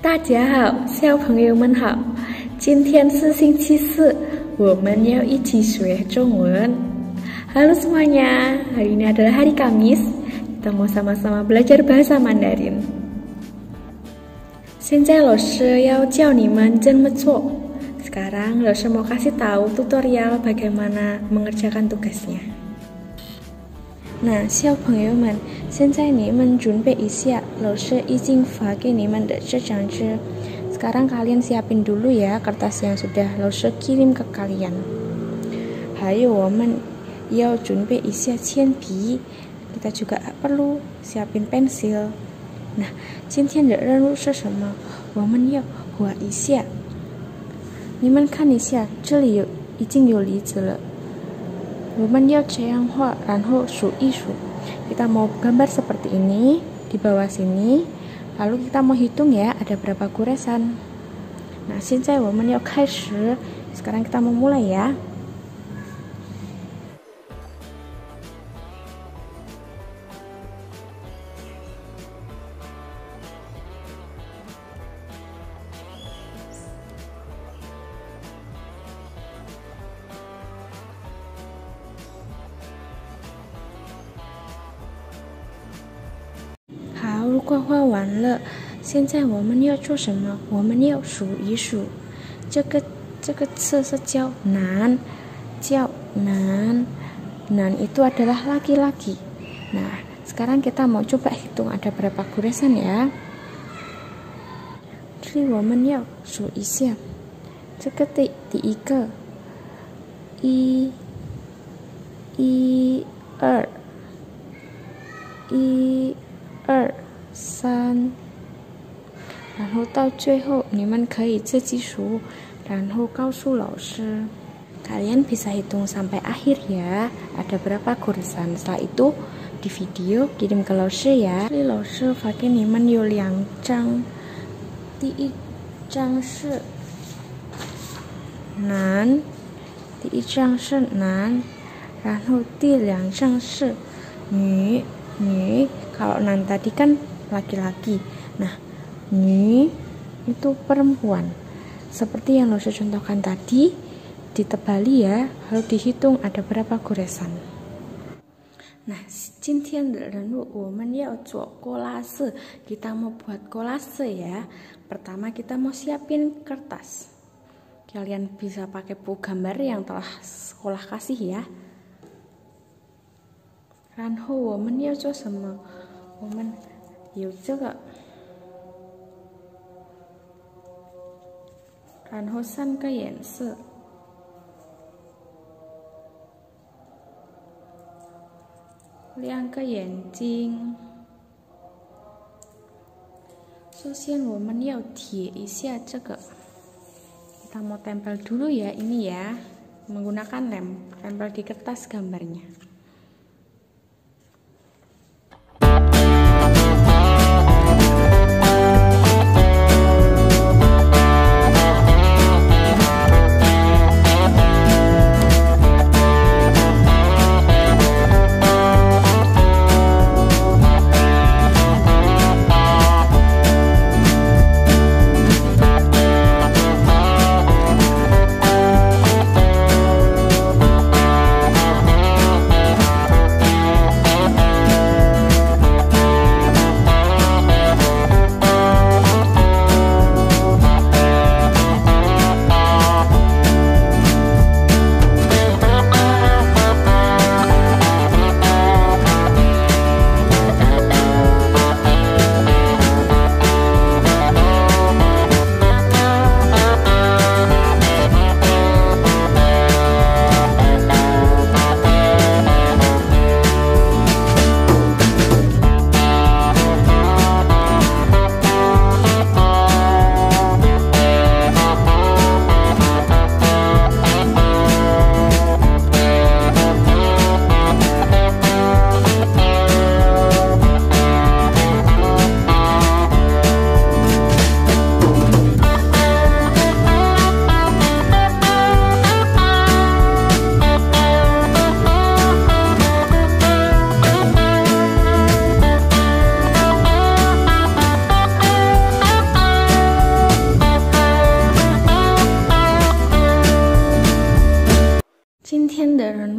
大家好，小朋友们好。今天是星期四，我们要一起学中文。Halo semuanya, hari ini adalah hari Kamis. Kita mau sama-sama belajar bahasa Mandarin. 现在老师要教你们怎么做。Sekarang 老师 mau kasih tahu tutorial bagaimana mengerjakan tugasnya. Nah, 小朋友们，现在你们准备一下，老师已经发给你们的这张纸。Sekarang kalian siapin dulu ya kertas yang sudah 老师 kirim ke kalian. 还有我们要准备一下铅笔，kita juga perlu siapin pensil. Nah, 今天的任务是什么？我们要画一下。你们看一下，这里有已经有梨子了。 Woman ranho su isu. Kita mau gambar seperti ini di bawah sini. Lalu kita mau hitung ya ada berapa goresan. Nah, woman Sekarang kita mau mulai ya. 如果画完了，现在我们要做什么？我们要数一数。这个这个字是叫男，叫男。Nan itu adalah laki-laki. Nah, sekarang kita mau coba hitung ada berapa goresan ya. 这里我们要数一下，这个第第一个，一、一、二、一、二。 三，然后到最后你们可以自己数，然后告诉老师。Kalian bisa hitung sampai akhir ya, ada berapa goresan. Setelah itu di video kirim ke 老师 ya. 这里老师发给你们有两张，第一张是男，第一张是男，然后第两张是女女。Kalau nan tadi kan laki-laki. Nah ini itu perempuan. Seperti yang Nusa contohkan tadi ditebali ya Lalu dihitung ada berapa goresan. Nah cintian dan woman ya untuk kolase. Kita mau buat kolase ya. Pertama kita mau siapin kertas. Kalian bisa pakai bu gambar yang telah sekolah kasih ya. Ranho woman ya sama woman. 有这个，然后三个颜色，两个眼睛。首先我们要贴一下这个，kita mau tempel dulu ya ini ya menggunakan lem tempel di kertas gambarnya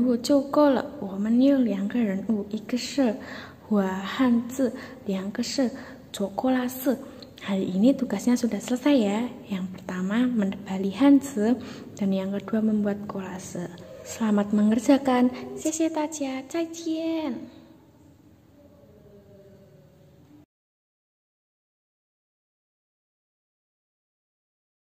物就够了。我们有两个人物，一个是我汉字，两个是做kolase. Lah Hari ini tugasnya sudah selesai ya. Yang pertama menebali hanzi dan yang kedua membuat kolase. Selamat mengerjakan. 谢谢大家，再见。